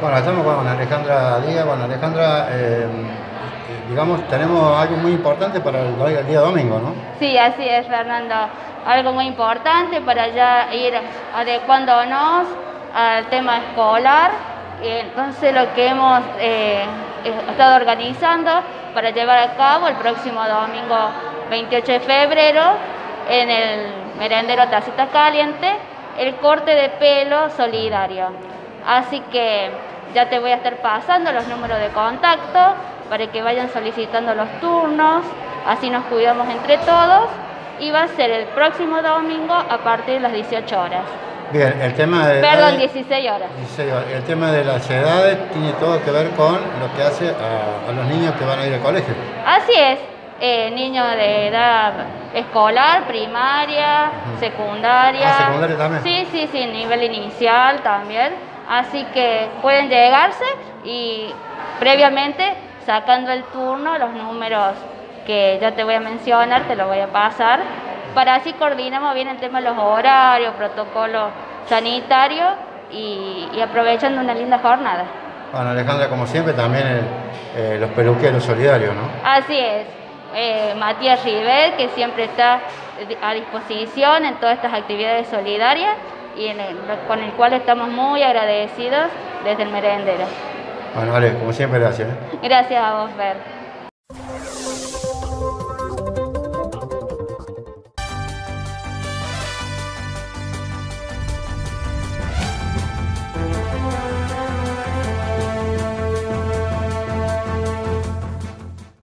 Bueno, estamos con Alejandra Díaz. Bueno, Alejandra, eh, digamos, tenemos algo muy importante para el, día domingo, ¿no? Sí, así es, Fernando. Algo muy importante para ya ir adecuándonos al tema escolar. Entonces, lo que hemos eh, estado organizando para llevar a cabo el próximo domingo 28 de febrero en el merendero Tacita Caliente, el corte de pelo solidario. Así que ya te voy a estar pasando los números de contacto para que vayan solicitando los turnos, así nos cuidamos entre todos y va a ser el próximo domingo a partir de las 18 horas. Bien, el tema de... Perdón, 16 horas. El tema de las edades tiene todo que ver con lo que hace a, los niños que van a ir al colegio. Así es, eh, niños de edad escolar, primaria, secundaria. Ah, secundaria también. Sí, sí, sí, nivel inicial también. Así que pueden llegarse y previamente sacando el turno, los números que ya te voy a mencionar, te lo voy a pasar, para así coordinamos bien el tema de los horarios, protocolos sanitarios y, aprovechando una linda jornada. Bueno, Alejandra, como siempre, también eh, los peluqueros solidarios, ¿no? Así es. Eh, Matías Rivet, que siempre está a disposición en todas estas actividades solidarias y con el cual estamos muy agradecidos desde el merendero. Bueno, vale, como siempre, gracias. ¿eh? Gracias a vos, Ver.